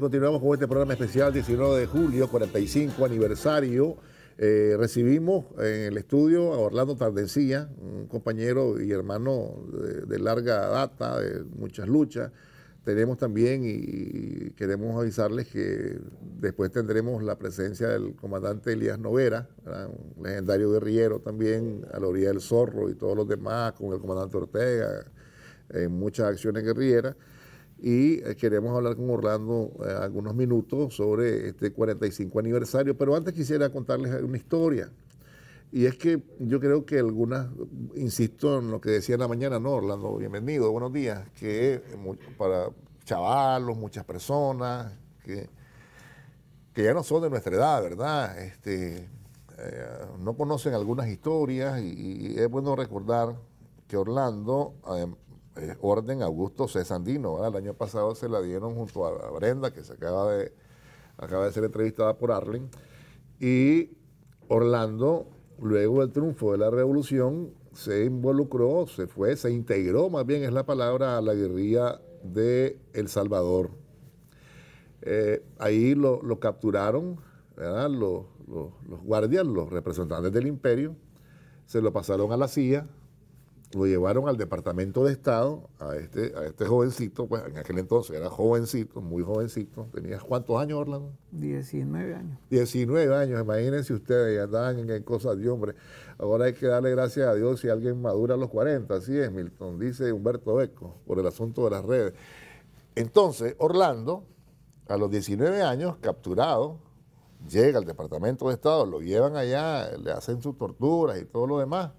continuamos con este programa especial 19 de julio, 45 aniversario. Eh, recibimos en el estudio a Orlando Tardencía, un compañero y hermano de, larga data, de muchas luchas. Tenemos también y queremos avisarles que después tendremos la presencia del comandante Elías Novera, un legendario guerrillero también a la orilla del Zorro y todos los demás, con el comandante Ortega, en muchas acciones guerrilleras y eh, queremos hablar con Orlando eh, algunos minutos sobre este 45 aniversario, pero antes quisiera contarles una historia. Y es que yo creo que algunas, insisto en lo que decía en la mañana, ¿no? Orlando, bienvenido, buenos días, que para chavalos, muchas personas, que, que ya no son de nuestra edad, ¿verdad? Este, eh, no conocen algunas historias y, es bueno recordar que Orlando, eh, orden Augusto Cesandino. El año pasado se la dieron junto a Brenda, que se acaba de, acaba de ser entrevistada por Arlen. Y Orlando, luego del triunfo de la revolución, se involucró, se fue, se integró, más bien es la palabra, a la guerrilla de El Salvador. Eh, ahí lo, capturaron Los, los guardias, los representantes del imperio, se lo pasaron a la CIA, lo llevaron al Departamento de Estado, a este, a este jovencito, pues en aquel entonces era jovencito, muy jovencito. ¿Tenías cuántos años, Orlando? 19 años. 19 años, imagínense ustedes, ya andaban en cosas de hombre. Ahora hay que darle gracias a Dios si alguien madura a los 40, así es, Milton, dice Humberto Eco, por el asunto de las redes. Entonces, Orlando, a los 19 años, capturado, llega al Departamento de Estado, lo llevan allá, le hacen sus torturas y todo lo demás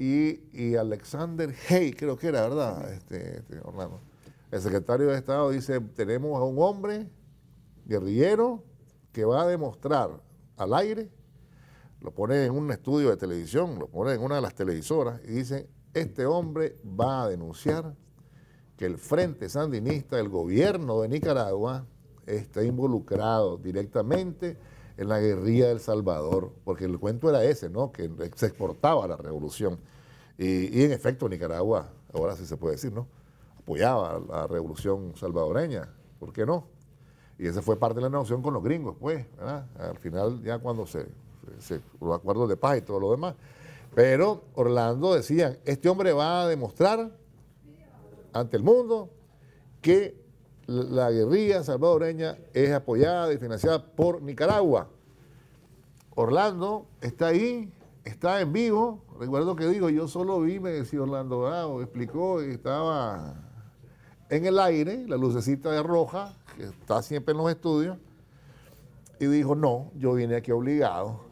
y, Alexander Hay, creo que era, ¿verdad? Este, este, Orlando. El secretario de Estado dice, tenemos a un hombre guerrillero que va a demostrar al aire, lo pone en un estudio de televisión, lo pone en una de las televisoras y dice, este hombre va a denunciar que el Frente Sandinista, el gobierno de Nicaragua, está involucrado directamente en la guerrilla del Salvador, porque el cuento era ese, ¿no? Que se exportaba la revolución. Y, en efecto Nicaragua, ahora sí se puede decir, ¿no? Apoyaba la revolución salvadoreña, ¿por qué no? Y esa fue parte de la negociación con los gringos, pues, ¿verdad? Al final, ya cuando se, se, los acuerdos de paz y todo lo demás. Pero Orlando decía, este hombre va a demostrar ante el mundo que la guerrilla salvadoreña es apoyada y financiada por Nicaragua. Orlando está ahí, está en vivo. Recuerdo que digo, yo solo vi, me decía Orlando Bravo, explicó estaba en el aire, la lucecita de roja, que está siempre en los estudios, y dijo, no, yo vine aquí obligado.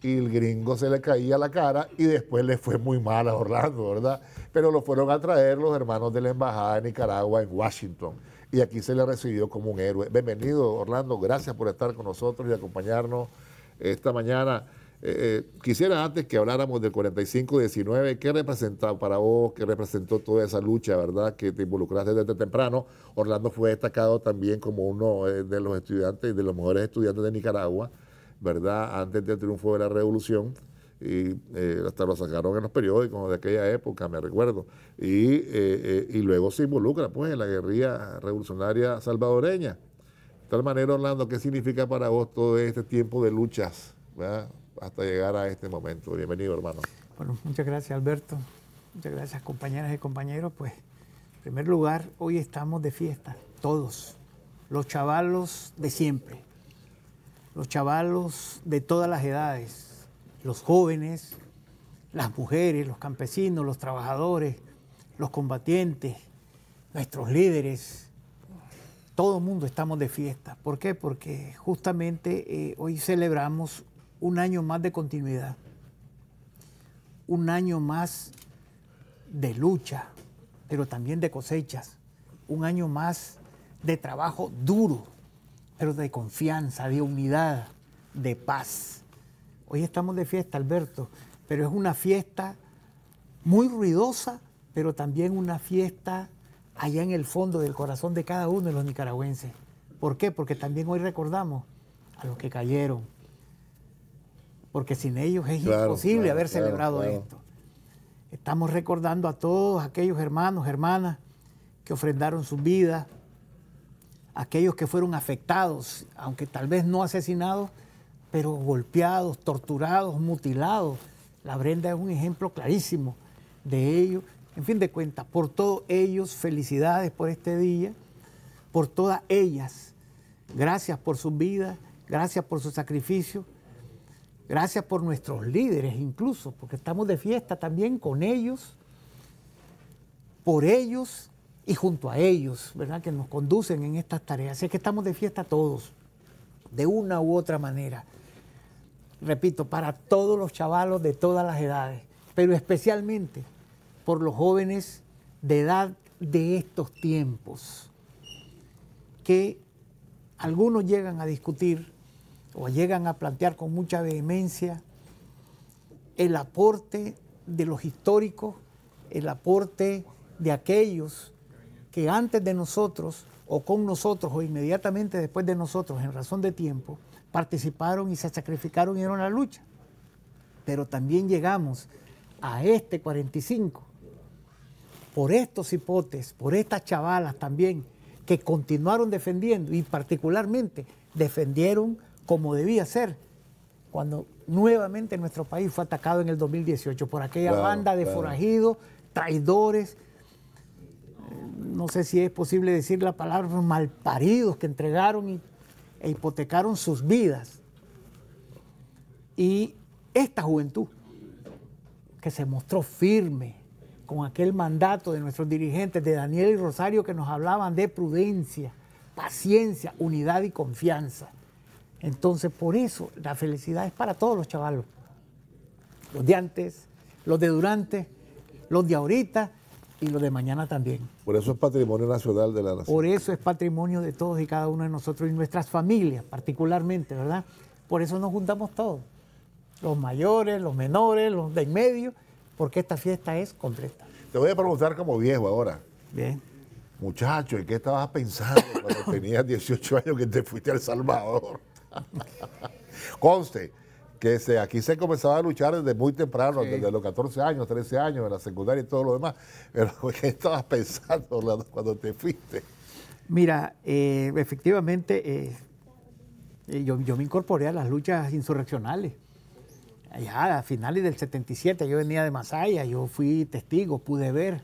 Y el gringo se le caía la cara y después le fue muy mal a Orlando, ¿verdad? Pero lo fueron a traer los hermanos de la Embajada de Nicaragua en Washington y aquí se le recibió como un héroe. Bienvenido, Orlando, gracias por estar con nosotros y acompañarnos esta mañana. Eh, eh, quisiera antes que habláramos del 45-19, ¿qué representó para vos, qué representó toda esa lucha, verdad, que te involucraste desde temprano? Orlando fue destacado también como uno eh, de los estudiantes, de los mejores estudiantes de Nicaragua, ¿verdad? Antes del triunfo de la revolución y eh, hasta lo sacaron en los periódicos de aquella época, me recuerdo, y, eh, eh, y luego se involucra pues en la guerrilla revolucionaria salvadoreña. De tal manera, Orlando, ¿qué significa para vos todo este tiempo de luchas hasta llegar a este momento? Bienvenido, hermano. Bueno, muchas gracias, Alberto. Muchas gracias, compañeras y compañeros. Pues, en primer lugar, hoy estamos de fiesta, todos, los chavalos de siempre, los chavalos de todas las edades, los jóvenes, las mujeres, los campesinos, los trabajadores, los combatientes, nuestros líderes, todo el mundo estamos de fiesta. ¿Por qué? Porque justamente eh, hoy celebramos un año más de continuidad, un año más de lucha, pero también de cosechas, un año más de trabajo duro, pero de confianza, de unidad, de paz. Hoy estamos de fiesta, Alberto, pero es una fiesta muy ruidosa, pero también una fiesta allá en el fondo del corazón de cada uno de los nicaragüenses. ¿Por qué? Porque también hoy recordamos a los que cayeron, porque sin ellos es imposible haber celebrado esto. Estamos recordando a todos aquellos hermanos, hermanas que ofrendaron su vida, aquellos que fueron afectados, aunque tal vez no asesinados, pero golpeados, torturados, mutilados. La Brenda es un ejemplo clarísimo de ello. En fin de cuentas, por todos ellos, felicidades por este día, por todas ellas, gracias por su vida, gracias por su sacrificio, gracias por nuestros líderes incluso, porque estamos de fiesta también con ellos, por ellos y junto a ellos, ¿verdad? Que nos conducen en estas tareas. Así que estamos de fiesta todos, de una u otra manera. Repito, para todos los chavalos de todas las edades, pero especialmente por los jóvenes de edad de estos tiempos, que algunos llegan a discutir o llegan a plantear con mucha vehemencia el aporte de los históricos, el aporte de aquellos que antes de nosotros o con nosotros o inmediatamente después de nosotros en razón de tiempo participaron y se sacrificaron y dieron la lucha. Pero también llegamos a este 45 por estos hipotes, por estas chavalas también que continuaron defendiendo y particularmente defendieron como debía ser cuando nuevamente nuestro país fue atacado en el 2018 por aquella banda de forajidos, traidores, no sé si es posible decir la palabra, malparidos que entregaron e hipotecaron sus vidas. Y esta juventud que se mostró firme con aquel mandato de nuestros dirigentes, de Daniel y Rosario, que nos hablaban de prudencia, paciencia, unidad y confianza. Entonces, por eso la felicidad es para todos los chavalos. Los de antes, los de durante, los de ahorita y los de mañana también. Por eso es patrimonio nacional de la nación. Por eso es patrimonio de todos y cada uno de nosotros y nuestras familias particularmente, ¿verdad? Por eso nos juntamos todos, los mayores, los menores, los de en medio, porque esta fiesta es completa. Te voy a preguntar como viejo ahora. Bien. Muchacho, ¿y qué estabas pensando cuando tenías 18 años que te fuiste a El Salvador? Conste, que se, aquí se comenzaba a luchar desde muy temprano, desde los 14 años, 13 años, en la secundaria y todo lo demás. Pero ¿qué estabas pensando cuando te fuiste? Mira, eh, efectivamente, eh, eh, yo, me incorporé a las luchas insurreccionales. Allá a finales del 77, yo venía de Masaya, yo fui testigo, pude ver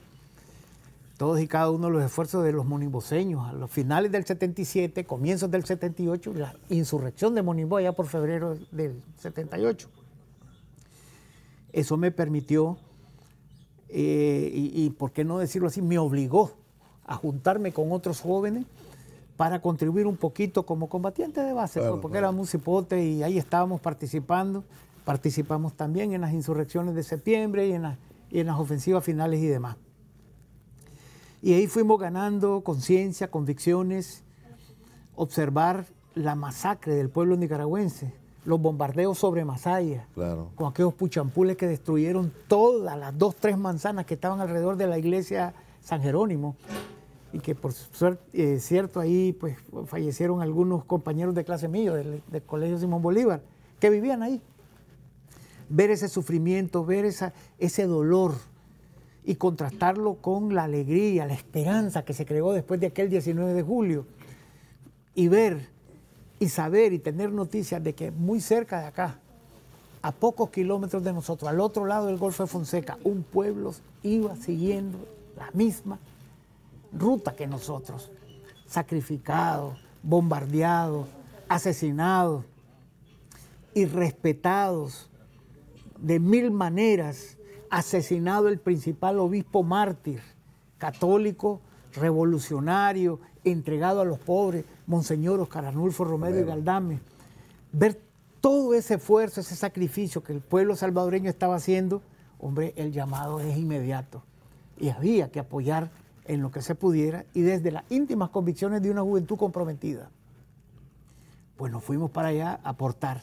todos y cada uno de los esfuerzos de los monimboseños. A los finales del 77, comienzos del 78, la insurrección de Monimbo allá por febrero del 78. Eso me permitió, eh, y, por qué no decirlo así, me obligó a juntarme con otros jóvenes para contribuir un poquito como combatiente de base, pues, porque era éramos cipote y ahí estábamos participando. Participamos también en las insurrecciones de septiembre y en, y en las ofensivas finales y demás. Y ahí fuimos ganando conciencia, convicciones, observar la masacre del pueblo nicaragüense, los bombardeos sobre Masaya, con aquellos puchampules que destruyeron todas las dos, tres manzanas que estaban alrededor de la iglesia San Jerónimo y que por suerte, eh, cierto, ahí pues fallecieron algunos compañeros de clase mío del, Colegio Simón Bolívar, que vivían ahí. Ver ese sufrimiento, ver esa, ese dolor, y contrastarlo con la alegría, la esperanza que se creó después de aquel 19 de julio. Y ver y saber y tener noticias de que muy cerca de acá, a pocos kilómetros de nosotros, al otro lado del Golfo de Fonseca, un pueblo iba siguiendo la misma ruta que nosotros, sacrificado, bombardeado, asesinado, irrespetados de mil maneras asesinado el principal obispo mártir, católico, revolucionario, entregado a los pobres, Monseñor Oscar Arnulfo Romero y Galdame. Ver todo ese esfuerzo, ese sacrificio que el pueblo salvadoreño estaba haciendo, hombre, el llamado es inmediato. Y había que apoyar en lo que se pudiera y desde las íntimas convicciones de una juventud comprometida. Pues nos fuimos para allá a aportar.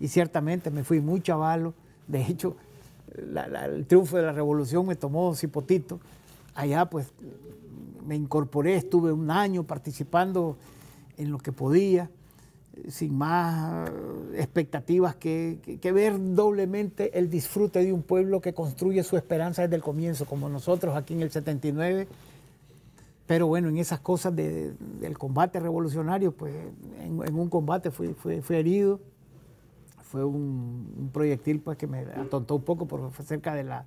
Y ciertamente me fui muy chavalo. De hecho, el triunfo de la revolución me tomó cipotito. Allá pues me incorporé, estuve un año participando en lo que podía, sin más expectativas que, que, ver doblemente el disfrute de un pueblo que construye su esperanza desde el comienzo, como nosotros aquí en el 79 Pero bueno, en esas cosas del combate revolucionario, pues en, un combate fui, herido. Fue un, proyectil pues, que me atontó un poco por cerca de la,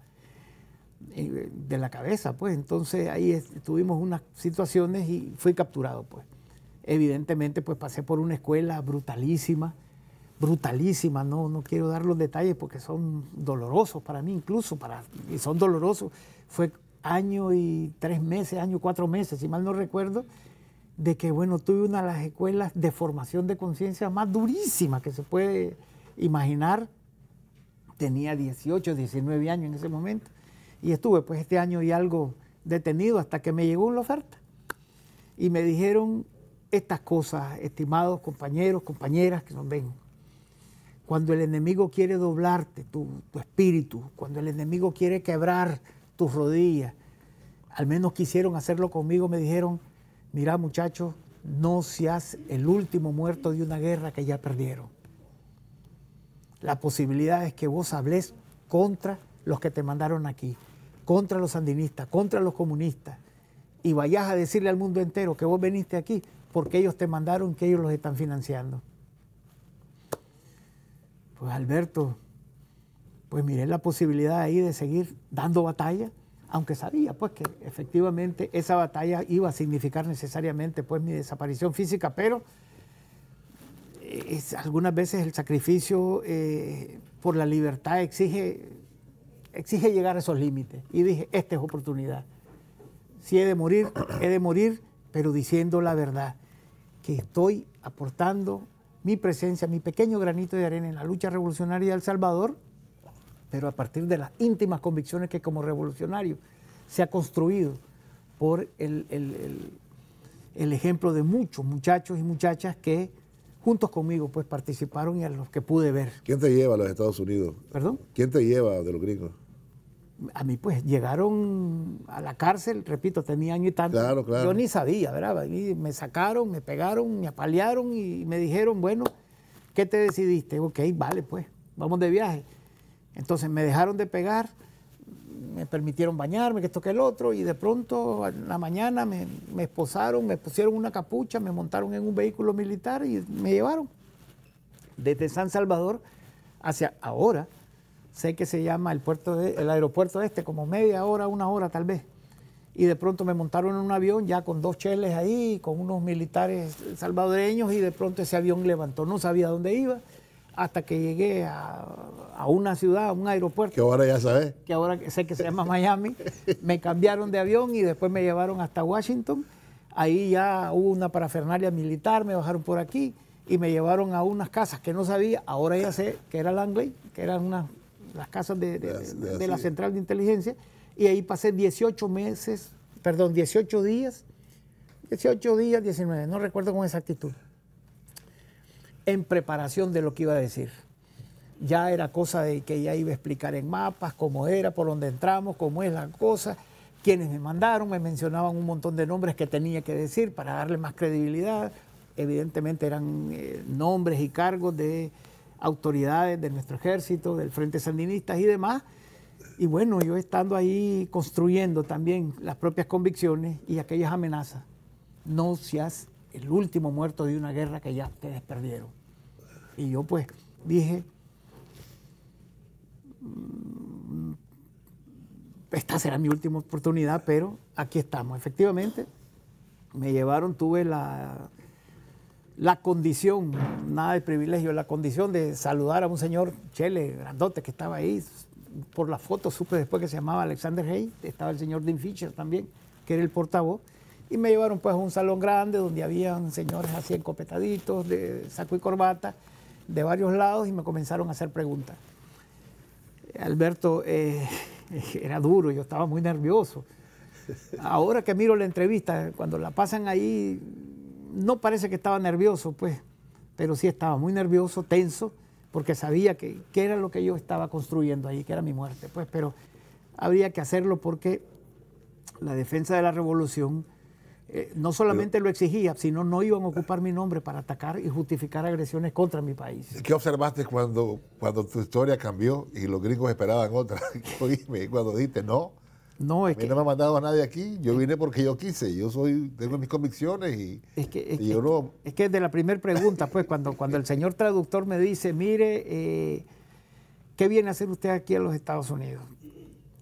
eh, de la cabeza. Pues entonces ahí tuvimos unas situaciones y fui capturado. Pues. Evidentemente pues pasé por una escuela brutalísima, brutalísima. No, no quiero dar los detalles porque son dolorosos para mí incluso, para, y son dolorosos. Fue año y tres meses, año cuatro meses, si mal no recuerdo, de que, bueno, tuve una de las escuelas de formación de conciencia más durísima que se puede imaginar. Tenía 18, 19 años en ese momento. Y estuve pues este año y algo detenido hasta que me llegó una oferta. Y me dijeron estas cosas, estimados compañeros, compañeras que nos ven. Cuando el enemigo quiere doblarte tu, tu espíritu, cuando el enemigo quiere quebrar tus rodillas. Al menos quisieron hacerlo conmigo, me dijeron, mira muchachos, no seas el último muerto de una guerra que ya perdieron. La posibilidad es que vos hables contra los que te mandaron aquí, contra los sandinistas, contra los comunistas, y vayas a decirle al mundo entero que vos veniste aquí porque ellos te mandaron, que ellos los están financiando. Pues Alberto, pues miré la posibilidad ahí de seguir dando batalla, aunque sabía pues que efectivamente esa batalla iba a significar necesariamente pues mi desaparición física, pero algunas veces el sacrificio eh, por la libertad exige, exige llegar a esos límites. Y dije, esta es oportunidad. Si he de morir, he de morir, pero diciendo la verdad, que estoy aportando mi presencia, mi pequeño granito de arena en la lucha revolucionaria de El Salvador pero a partir de las íntimas convicciones que como revolucionario se ha construido por el, ejemplo de muchos muchachos y muchachas que juntos conmigo pues participaron y a los que pude ver. ¿Quién te lleva a los Estados Unidos? ¿Perdón? ¿Quién te lleva de los gringos? A mí pues llegaron a la cárcel, repito, tenía año y tanto. Claro, claro. Yo ni sabía, ¿verdad? Y me sacaron, me pegaron, me apalearon y me dijeron, bueno, ¿qué te decidiste? Ok, vale, pues, vamos de viaje. Entonces me dejaron de pegar, me permitieron bañarme, que esto que el otro, y de pronto en la mañana me, esposaron, me pusieron una capucha, me montaron en un vehículo militar y me llevaron. Desde San Salvador hacia ahora, sé que se llama el, puerto el aeropuerto este, como media hora, una hora tal vez. Y de pronto me montaron en un avión ya con dos cheles ahí, con unos militares salvadoreños, y de pronto ese avión levantó, no sabía dónde iba hasta que llegué a, una ciudad, a un aeropuerto. Que ahora ya sabes. Que ahora sé que se llama Miami. me cambiaron de avión y después me llevaron hasta Washington. Ahí ya hubo una parafernalia militar, me bajaron por aquí y me llevaron a unas casas que no sabía. Ahora ya sé que era Langley, que eran unas, las casas de, de la Central de Inteligencia. Y ahí pasé 18 meses, perdón, 18 días, 18 días, 19, no recuerdo con exactitud en preparación de lo que iba a decir. Ya era cosa de que ella iba a explicar en mapas cómo era, por dónde entramos, cómo es la cosa, quienes me mandaron, me mencionaban un montón de nombres que tenía que decir para darle más credibilidad. Evidentemente eran eh, nombres y cargos de autoridades de nuestro ejército, del Frente Sandinista y demás. Y bueno, yo estando ahí construyendo también las propias convicciones y aquellas amenazas. No seas el último muerto de una guerra que ya ustedes perdieron. Y yo pues dije, mm, esta será mi última oportunidad, pero aquí estamos. Efectivamente, me llevaron, tuve la, la condición, nada de privilegio, la condición de saludar a un señor Chele, grandote, que estaba ahí. Por la foto supe después que se llamaba Alexander Hay, estaba el señor Dean Fisher también, que era el portavoz. Y me llevaron pues a un salón grande donde habían señores así encopetaditos, de saco y corbata, de varios lados y me comenzaron a hacer preguntas. Alberto, eh, era duro, yo estaba muy nervioso. Ahora que miro la entrevista, cuando la pasan ahí, no parece que estaba nervioso, pues, pero sí estaba muy nervioso, tenso, porque sabía que, era lo que yo estaba construyendo ahí, que era mi muerte, pues, pero habría que hacerlo porque la defensa de la revolución eh, no solamente lo exigía, sino no iban a ocupar mi nombre para atacar y justificar agresiones contra mi país. ¿Qué observaste cuando, cuando tu historia cambió y los gringos esperaban otra? cuando dijiste no, No, es a mí no me ha mandado a nadie aquí, yo vine porque yo quise, yo soy, tengo mis convicciones y, es que, es yo no... Es que de la primera pregunta, pues, cuando, cuando el señor traductor me dice, mire, eh, ¿qué viene a hacer usted aquí en los Estados Unidos?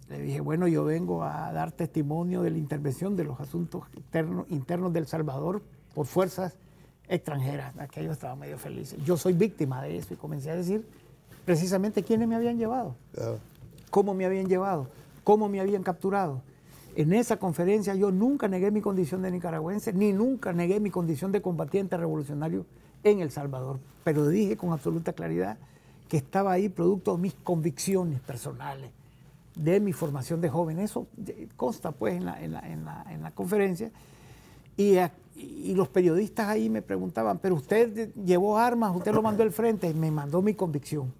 Le dije, bueno, yo vengo a dar testimonio de la intervención de los asuntos internos, internos del Salvador por fuerzas extranjeras. Aquello estaba medio feliz. Yo soy víctima de eso y comencé a decir precisamente quiénes me habían llevado, cómo me habían llevado cómo me habían capturado. En esa conferencia yo nunca negué mi condición de nicaragüense, ni nunca negué mi condición de combatiente revolucionario en El Salvador, pero dije con absoluta claridad que estaba ahí producto de mis convicciones personales, de mi formación de joven. Eso consta pues en la, conferencia. Y, y, los periodistas ahí me preguntaban, pero usted llevó armas, usted lo mandó al frente, me mandó mi convicción.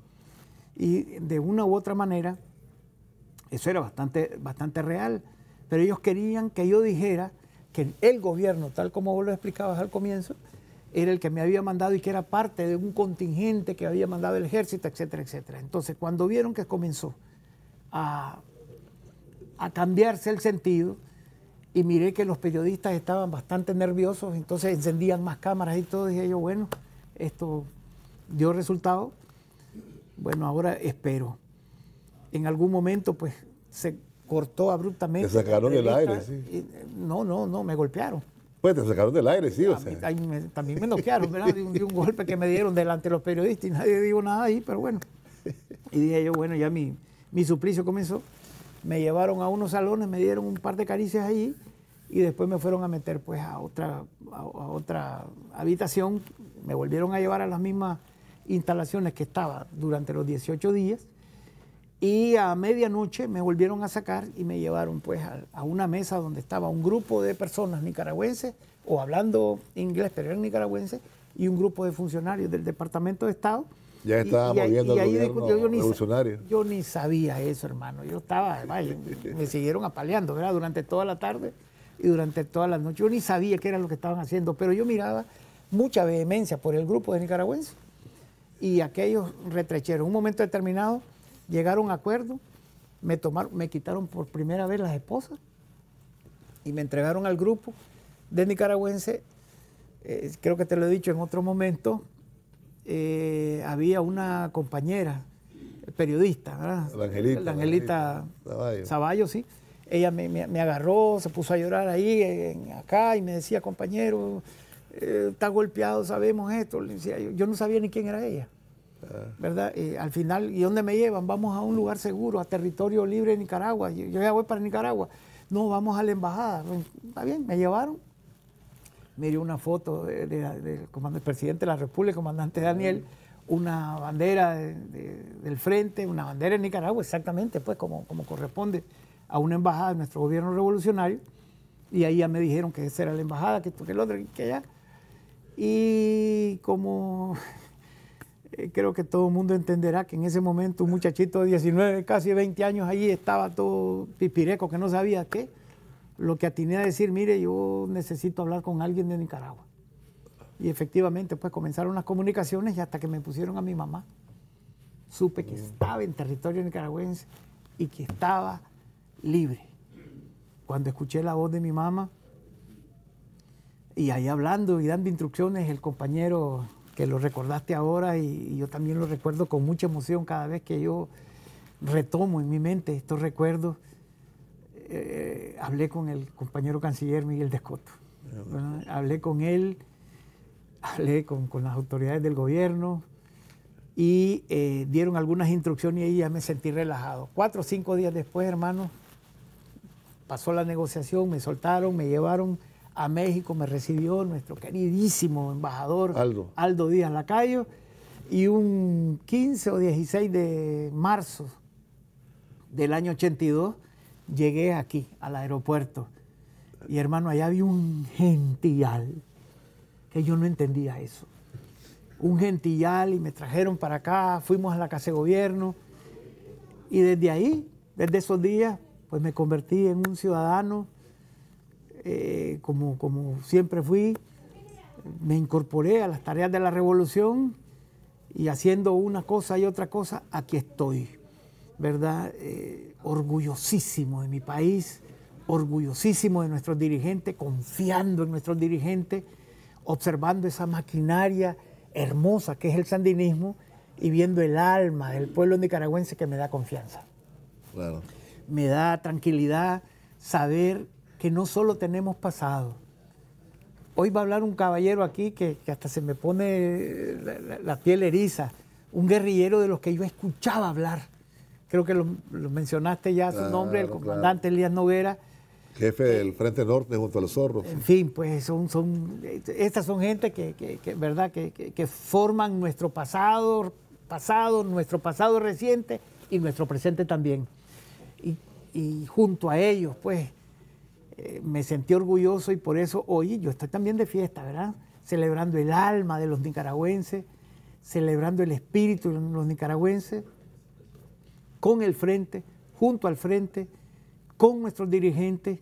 Y de una u otra manera, eso era bastante, bastante real. Pero ellos querían que yo dijera que el gobierno, tal como vos lo explicabas al comienzo, era el que me había mandado y que era parte de un contingente que había mandado el ejército, etcétera, etcétera. Entonces, cuando vieron que comenzó a, a cambiarse el sentido, y miré que los periodistas estaban bastante nerviosos, entonces encendían más cámaras y todo, dije yo, bueno, esto dio resultado, bueno, ahora espero en algún momento pues se cortó abruptamente. Te sacaron del aire, sí. no, no, no, me golpearon. Pues te sacaron del aire, sí, o sea. también me noquearon, ¿verdad? De un, golpe que me dieron delante de los periodistas y nadie dijo nada ahí, pero bueno. Y dije yo, bueno, ya mi, mi suplicio comenzó. Me llevaron a unos salones, me dieron un par de caricias allí y después me fueron a meter pues a otra, a otra habitación. Me volvieron a llevar a las mismas instalaciones que estaba durante los 18 días y a medianoche me volvieron a sacar y me llevaron pues a, una mesa donde estaba un grupo de personas nicaragüenses o hablando inglés, pero eran nicaragüenses, y un grupo de funcionarios del Departamento de Estado. Ya estaba moviendo el gobierno yo, ni, revolucionario. Yo ni sabía eso, hermano. Yo estaba, me siguieron apaleando, ¿verdad? Durante toda la tarde y durante toda la noche. Yo ni sabía qué era lo que estaban haciendo, pero yo miraba mucha vehemencia por el grupo de nicaragüenses y aquellos retrecheros. En un momento determinado llegaron a acuerdo, me, tomaron, me quitaron por primera vez las esposas y me entregaron al grupo de nicaragüense. Eh, creo que te lo he dicho en otro momento. Eh, había una compañera periodista, ¿verdad? La Angelita. La Angelita sí. Ella me, agarró, se puso a llorar ahí acá y me decía, compañero, eh, está golpeado, sabemos esto. yo no sabía ni quién era ella. ¿verdad? Eh, al final, ¿y dónde me llevan? Vamos a un lugar seguro, a territorio libre de Nicaragua. Yo, ya voy para Nicaragua. No, vamos a la embajada. Está bien, me llevaron. Dio una foto del presidente de la República, comandante Daniel, una bandera del frente, una bandera de Nicaragua, exactamente, pues como, como corresponde a una embajada de nuestro gobierno revolucionario. Y ahí ya me dijeron que esa era la embajada, que esto, que el otro, que allá. Y como eh, creo que todo el mundo entenderá que en ese momento un muchachito de 19, casi 20 años allí estaba todo pipireco, que no sabía qué. Lo que atiné a decir, mire, yo necesito hablar con alguien de Nicaragua. Y efectivamente, pues comenzaron las comunicaciones y hasta que me pusieron a mi mamá, supe que estaba en territorio nicaragüense y que estaba libre. Cuando escuché la voz de mi mamá, y ahí hablando y dando instrucciones, el compañero que lo recordaste ahora y, yo también lo recuerdo con mucha emoción cada vez que yo retomo en mi mente estos recuerdos. Hablé con el compañero canciller Miguel Descoto. Hablé con él, hablé con, las autoridades del gobierno y eh, dieron algunas instrucciones y ahí ya me sentí relajado. Cuatro o cinco días después, hermano, pasó la negociación, me soltaron, me llevaron a México me recibió nuestro queridísimo embajador Aldo, Díaz Lacayo y un 15 o 16 de marzo del año 82 llegué aquí al aeropuerto. Y hermano allá había un gentillal que yo no entendía eso. Un gentillal y me trajeron para acá fuimos a la casa de gobierno. Y desde ahí desde esos días pues me convertí en un ciudadano eh, como, como siempre fui, me incorporé a las tareas de la revolución y haciendo una cosa y otra cosa, aquí estoy. ¿Verdad? Eh, orgullosísimo de mi país, orgullosísimo de nuestros dirigentes, confiando en nuestros dirigentes, observando esa maquinaria hermosa que es el sandinismo y viendo el alma del pueblo nicaragüense que me da confianza. Me da tranquilidad saber que no solo tenemos pasado. Hoy va a hablar un caballero aquí que, hasta se me pone la, piel eriza, un guerrillero de los que yo escuchaba hablar. Creo que lo, mencionaste ya su nombre, el comandante Elías Noguera. Jefe del Frente Norte junto a los zorros. En fin, pues son, son estas son gente que, ¿verdad? Que, forman nuestro pasado, pasado, nuestro pasado reciente y nuestro presente también. Y, junto a ellos, pues, eh, me sentí orgulloso y por eso hoy yo estoy también de fiesta, ¿verdad? Celebrando el alma de los nicaragüenses, celebrando el espíritu de los nicaragüenses, con el frente, junto al frente, con nuestros dirigentes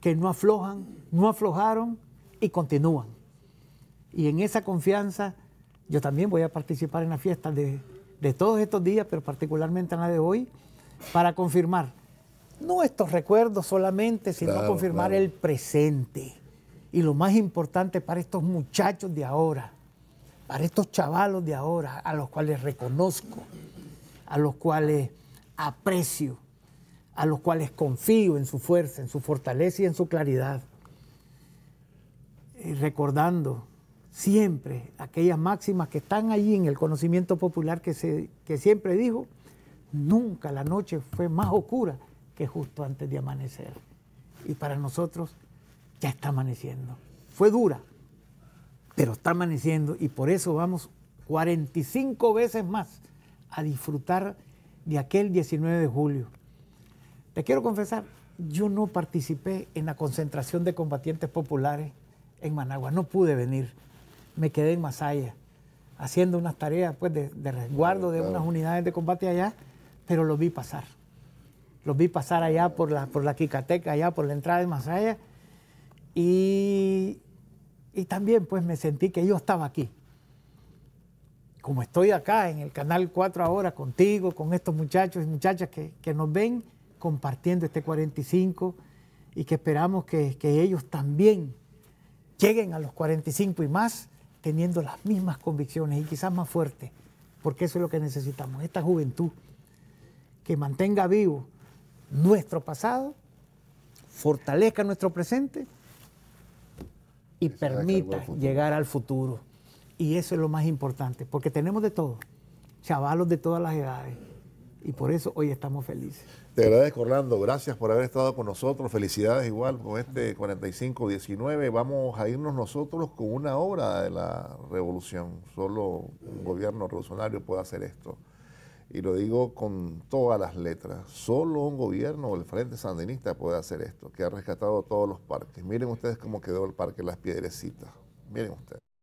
que no aflojan, no aflojaron y continúan. Y en esa confianza yo también voy a participar en la fiesta de, todos estos días, pero particularmente en la de hoy, para confirmar, no estos recuerdos solamente, sino confirmar el presente. Y lo más importante para estos muchachos de ahora, para estos chavalos de ahora, a los cuales reconozco, a los cuales aprecio, a los cuales confío en su fuerza, en su fortaleza y en su claridad. Y recordando siempre aquellas máximas que están allí en el conocimiento popular que, se, que siempre dijo, nunca la noche fue más oscura que justo antes de amanecer. Y para nosotros ya está amaneciendo. Fue dura, pero está amaneciendo y por eso vamos 45 veces más a disfrutar de aquel 19 de julio. Te quiero confesar, yo no participé en la concentración de combatientes populares en Managua, no pude venir, me quedé en Masaya haciendo unas tareas pues, de, resguardo de unas unidades de combate allá, pero los vi pasar. Los vi pasar allá por la, por la Quicateca, allá por la entrada de Masaya, y, y también pues me sentí que yo estaba aquí como estoy acá en el Canal 4 ahora contigo, con estos muchachos y muchachas que, nos ven compartiendo este 45 y que esperamos que, ellos también lleguen a los 45 y más teniendo las mismas convicciones y quizás más fuertes, porque eso es lo que necesitamos, esta juventud que mantenga vivo nuestro pasado, fortalezca nuestro presente y permita llegar al futuro. Y eso es lo más importante, porque tenemos de todo, chavalos de todas las edades. Y por eso hoy estamos felices. Te agradezco, Orlando. Gracias por haber estado con nosotros. Felicidades igual con este 45-19. Vamos a irnos nosotros con una obra de la revolución. Solo un gobierno revolucionario puede hacer esto. Y lo digo con todas las letras. Solo un gobierno el Frente Sandinista puede hacer esto, que ha rescatado todos los parques. Miren ustedes cómo quedó el Parque Las Piedrecitas. Miren ustedes.